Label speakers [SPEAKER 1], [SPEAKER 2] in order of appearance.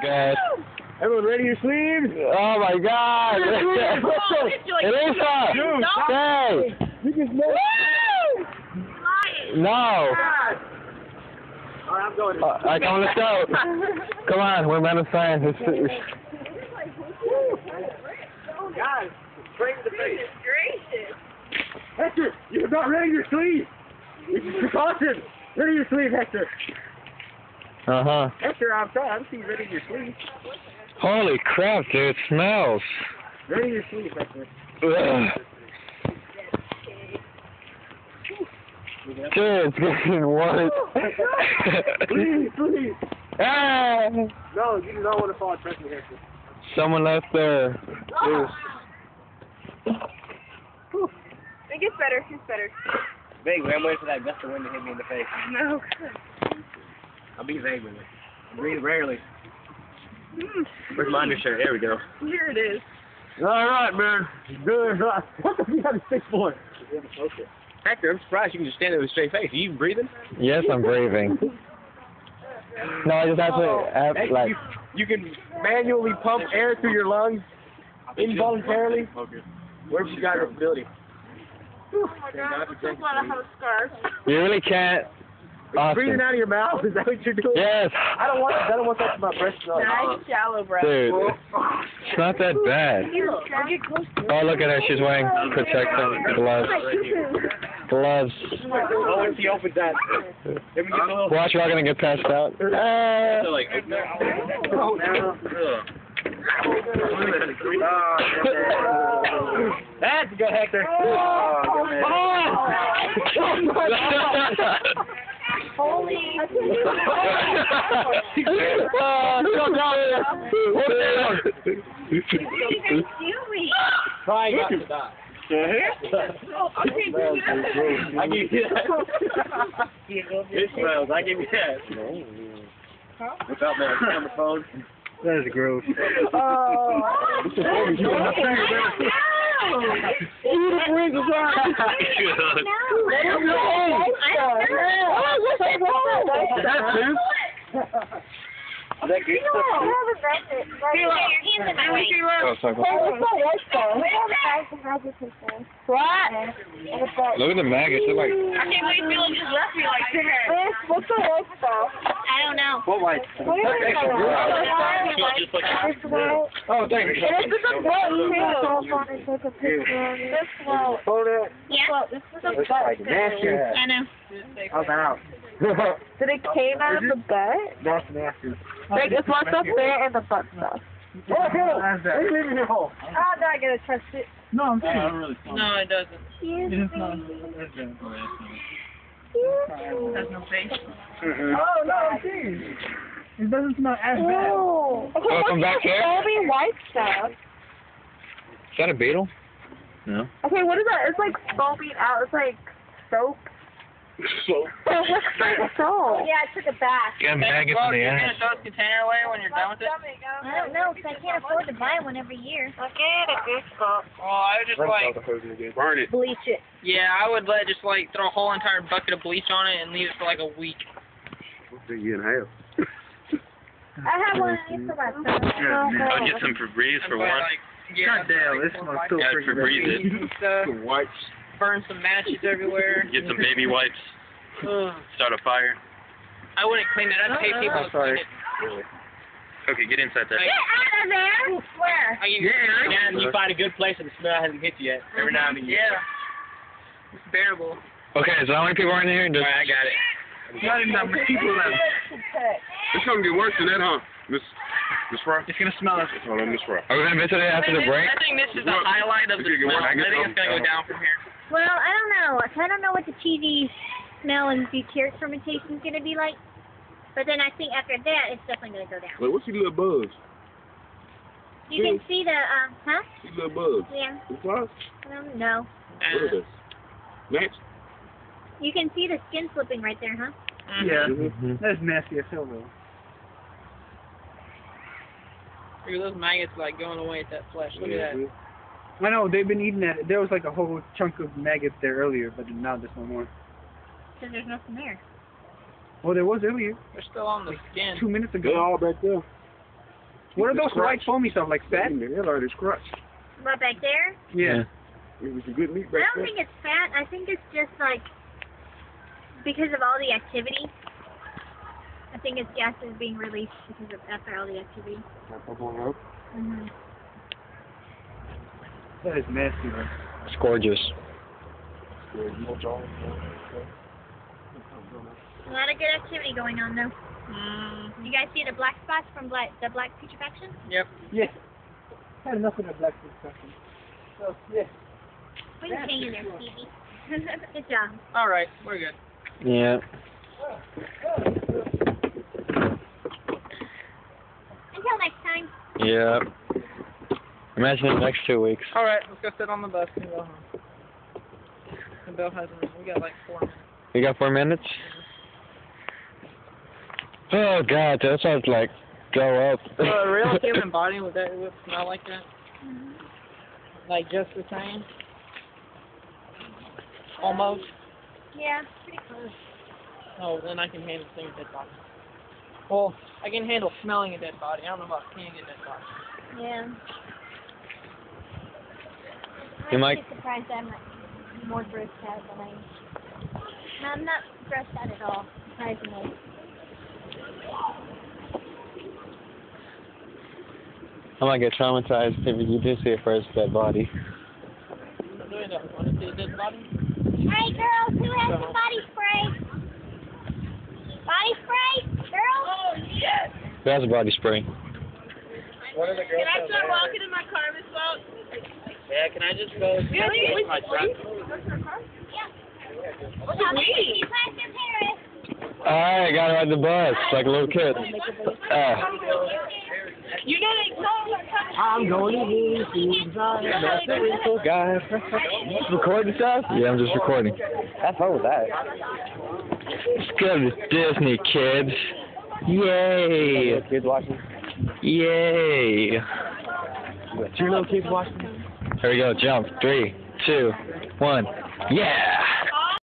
[SPEAKER 1] God.
[SPEAKER 2] Everyone ready your sleeves?
[SPEAKER 1] Oh my God.
[SPEAKER 3] It's like-
[SPEAKER 1] Elisa.
[SPEAKER 3] Don't-
[SPEAKER 1] Hey.
[SPEAKER 2] You can smell
[SPEAKER 1] No.
[SPEAKER 2] Alright, I'm going.
[SPEAKER 1] Uh, all right, come on, let's go. Come on, we're men of science. It's, it's,
[SPEAKER 2] Guys, straight to the face.
[SPEAKER 3] Gracious.
[SPEAKER 2] Hector, you're not ready your sleeve. This is precaution. Ready your sleeve, Hector.
[SPEAKER 1] Uh huh.
[SPEAKER 2] Hector, I'm trying. I'm seeing ready your sleep.
[SPEAKER 1] Holy crap, dude! It smells.
[SPEAKER 2] Ready your sleep, Hector.
[SPEAKER 1] Ugh. Dude, it's getting worse.
[SPEAKER 2] Please, please.
[SPEAKER 1] ah,
[SPEAKER 2] No, you do not want to fall. Trust me, Hector.
[SPEAKER 1] someone left there. Dude.
[SPEAKER 3] It gets better. It gets better.
[SPEAKER 2] Vaguely, I'm waiting for that gust of wind to hit me in the face.
[SPEAKER 3] No.
[SPEAKER 2] I'll be vague with it. Breathe rarely.
[SPEAKER 3] Mm,
[SPEAKER 2] Where's my undershirt? There we go.
[SPEAKER 3] here it is.
[SPEAKER 2] All right, man. Good. What the you have a stick for? Hector, I'm surprised you can just stand there with a straight face. Are you even breathing?
[SPEAKER 1] Yes, I'm breathing. No, I just have to have
[SPEAKER 2] Hey,
[SPEAKER 1] like.
[SPEAKER 2] you, you can manually pump air through your lungs involuntarily. Where have you got this ability?
[SPEAKER 3] Oh my god. I'm so glad I have a scarf.
[SPEAKER 1] You really can't.
[SPEAKER 2] Are you breathing out of your mouth? Is that what you're doing?
[SPEAKER 1] Yes.
[SPEAKER 2] I don't want. I don't want that to my breast. No.
[SPEAKER 3] Nice shallow breath.
[SPEAKER 1] Dude, it's not that bad.
[SPEAKER 3] I'll get close to
[SPEAKER 1] Oh, look at her. She's wearing protective gloves. Oh gloves.
[SPEAKER 2] Oh, once he opens that, then we get a little.
[SPEAKER 1] Watch, we're all gonna get passed out.
[SPEAKER 2] Like, oh, That's a good Hector. Oh.
[SPEAKER 3] Oh, Holy.
[SPEAKER 1] Ah, go down. Hold
[SPEAKER 2] Try not to die. I give you that. It smells. I give you that. Without my camera phone. That is gross.
[SPEAKER 4] Eat the Pringles out. Let him go home. Oh,
[SPEAKER 5] yes, that's him.
[SPEAKER 2] Is that good?
[SPEAKER 1] Oh, sorry.
[SPEAKER 3] What?
[SPEAKER 1] Look at the maggots. They're like.
[SPEAKER 3] I can't believe Phil just left me like that.
[SPEAKER 4] What's the white stuff?
[SPEAKER 3] I don't know.
[SPEAKER 2] What white?
[SPEAKER 4] What is it?
[SPEAKER 2] Just like
[SPEAKER 4] It's white.
[SPEAKER 1] Oh, thank you.
[SPEAKER 4] And this is a white too. Take a picture of it. This one.
[SPEAKER 2] Hold it.
[SPEAKER 3] Yeah.
[SPEAKER 4] Look, this is a
[SPEAKER 2] It's
[SPEAKER 4] butt.
[SPEAKER 2] like nasty.
[SPEAKER 3] I know.
[SPEAKER 2] How's that?
[SPEAKER 4] Did it came out of the butt?
[SPEAKER 2] That's nasty.
[SPEAKER 4] Like, it's what's up there and the butt stuff.
[SPEAKER 2] Oh, hell. Why are you leaving your hole?
[SPEAKER 4] How do I get to trust it?
[SPEAKER 6] No, I'm serious.
[SPEAKER 3] No, it doesn't.
[SPEAKER 4] Excuse
[SPEAKER 6] It is
[SPEAKER 4] me.
[SPEAKER 6] not.
[SPEAKER 4] Excuse
[SPEAKER 3] Has
[SPEAKER 4] me.
[SPEAKER 3] no face. Mm-hmm.
[SPEAKER 6] Oh, no, geez. It doesn't smell as bad.
[SPEAKER 4] Ew. Okay,
[SPEAKER 1] Welcome
[SPEAKER 4] what's
[SPEAKER 1] back
[SPEAKER 4] the
[SPEAKER 1] here.
[SPEAKER 4] foamy white stuff?
[SPEAKER 1] Is that a beetle? No.
[SPEAKER 4] Okay, what is that? It's like foaming out. It's like soap.
[SPEAKER 2] So.
[SPEAKER 4] But it looks like. Yeah, I took a bath.
[SPEAKER 1] Got maggots in the ass.
[SPEAKER 3] throw this container away when you're done with it?
[SPEAKER 4] I don't know, because I can't afford to buy one every year. Look at it, this.
[SPEAKER 3] Oh, I would just like,
[SPEAKER 2] Burn it.
[SPEAKER 4] Bleach it.
[SPEAKER 3] yeah, I would let just like throw a whole entire bucket of bleach on it and leave it for like a week.
[SPEAKER 2] You in hell.
[SPEAKER 4] I have one of these for myself.
[SPEAKER 7] I'll get some Febreze for one.
[SPEAKER 3] Like, yeah,
[SPEAKER 6] God damn, this smells so
[SPEAKER 7] Yeah,
[SPEAKER 6] freaking
[SPEAKER 7] Febreze
[SPEAKER 6] bad.
[SPEAKER 7] it.
[SPEAKER 3] and stuff.
[SPEAKER 2] Wipes.
[SPEAKER 3] Burn some matches everywhere.
[SPEAKER 7] Get some baby wipes. Start a fire.
[SPEAKER 3] I wouldn't clean that. I'd pay oh, people to clean it.
[SPEAKER 7] Okay, get inside there.
[SPEAKER 4] Get out of there! Where?
[SPEAKER 3] I give you
[SPEAKER 2] Yeah, and you find a good place and the smell hasn't hit you yet. Every mm-hmm. now and then.
[SPEAKER 3] Yeah. It's bearable.
[SPEAKER 1] Okay, so how many people are in here? Just,
[SPEAKER 2] Alright, I got it.
[SPEAKER 6] Not even that many people left.
[SPEAKER 8] It's gonna get worse than that, huh, Miss Miss Fry?
[SPEAKER 6] It's gonna smell us.
[SPEAKER 8] Hold on, Miss Fry.
[SPEAKER 1] are we gonna visit it after the break?
[SPEAKER 3] I think this is the highlight of the
[SPEAKER 8] If you
[SPEAKER 3] smell. I
[SPEAKER 8] I
[SPEAKER 3] think it's gonna go down from here.
[SPEAKER 4] Well, I don't know. I don't know what the cheesy smell and the carrot fermentation is going to be like. But then I think after that, it's definitely going to go down.
[SPEAKER 8] Wait, what's your little buzz?
[SPEAKER 4] You can see the, um, huh?
[SPEAKER 8] Your little buzz.
[SPEAKER 4] Yeah.
[SPEAKER 8] The flies?
[SPEAKER 4] Um, no.
[SPEAKER 8] What is this? Next?
[SPEAKER 4] You can see the skin slipping right there, huh?
[SPEAKER 3] Mhm.
[SPEAKER 6] Yeah.
[SPEAKER 8] Mm-hmm.
[SPEAKER 6] That's nasty as hell, though.
[SPEAKER 3] Look at those maggots like going away at that flesh. Look at that.
[SPEAKER 6] I know, they've been eating that. There was like a whole chunk of maggots there earlier, but now there's no more.
[SPEAKER 4] Because there's nothing there.
[SPEAKER 6] Well, there was earlier,
[SPEAKER 3] They're still on the skin.
[SPEAKER 6] two minutes ago.
[SPEAKER 8] They're
[SPEAKER 6] ago.
[SPEAKER 8] all back there.
[SPEAKER 6] What are those white foamy stuff like fat?
[SPEAKER 8] They already scratched.
[SPEAKER 4] What back there?
[SPEAKER 6] Yeah.
[SPEAKER 8] It was a good meat
[SPEAKER 4] I don't
[SPEAKER 8] there.
[SPEAKER 4] think it's fat. I think it's just like because of all the activity. I think it's gases being released because of after all the activity. hmm
[SPEAKER 6] That is nasty, man.
[SPEAKER 1] It's gorgeous.
[SPEAKER 4] A lot of good activity going on though.
[SPEAKER 3] Mm,
[SPEAKER 4] You guys see the black spots from black, the black putrefaction?
[SPEAKER 3] yep.
[SPEAKER 6] Yeah. Had enough of that black discussion. So, yeah.
[SPEAKER 4] What are you hanging there, Stevie? good job.
[SPEAKER 3] All right, we're good.
[SPEAKER 1] Yeah.
[SPEAKER 4] Until next time.
[SPEAKER 1] Yeah. Imagine the next two weeks.
[SPEAKER 3] All right, let's go sit on the bus and go home. The bell hasn't. We got like four minutes.
[SPEAKER 1] You got four minutes? Oh god, that sounds like go up.
[SPEAKER 3] So a real human body would that would smell like that? Mm-hmm. Like just the same? Almost.
[SPEAKER 4] Yeah, pretty close.
[SPEAKER 3] Oh, then I can handle seeing a dead body. Well, I can handle smelling a dead body. I don't know about seeing a dead body.
[SPEAKER 4] Yeah.
[SPEAKER 1] You
[SPEAKER 4] I'm
[SPEAKER 1] might-
[SPEAKER 4] actually surprised I'm like more grossed out than I am. No, I'm not grossed out at all, surprisingly.
[SPEAKER 1] I might get traumatized if you do see a first dead body.
[SPEAKER 3] Do it up. Want to see a dead body?
[SPEAKER 4] Hey girls, who has some body spray? Body spray? Girls? Oh, yes.
[SPEAKER 1] Who has a body spray?
[SPEAKER 3] What are the girls?
[SPEAKER 4] Can I start walking in my car, Miss Welch?
[SPEAKER 3] Yeah, can I just go?
[SPEAKER 4] Really?
[SPEAKER 3] My truck.
[SPEAKER 4] What's up, Paris.
[SPEAKER 1] Alright, gotta ride the bus like a little kid. Uh,
[SPEAKER 4] You know they told
[SPEAKER 2] I'm going to be the guy. Recording stuff?
[SPEAKER 1] yeah, I'm just recording.
[SPEAKER 2] Have fun with that.
[SPEAKER 1] Let's go to Disney, kids. Yay!
[SPEAKER 2] Kids watching.
[SPEAKER 1] Yay!
[SPEAKER 2] Two little kids watching.
[SPEAKER 1] Here we go, jump. Three, two, one. Yeah!